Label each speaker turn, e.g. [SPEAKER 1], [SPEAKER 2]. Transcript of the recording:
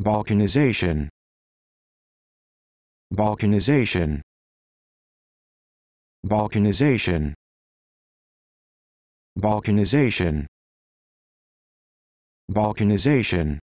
[SPEAKER 1] balkanization. Balkanization. Balkanization. Balkanization. Balkanization.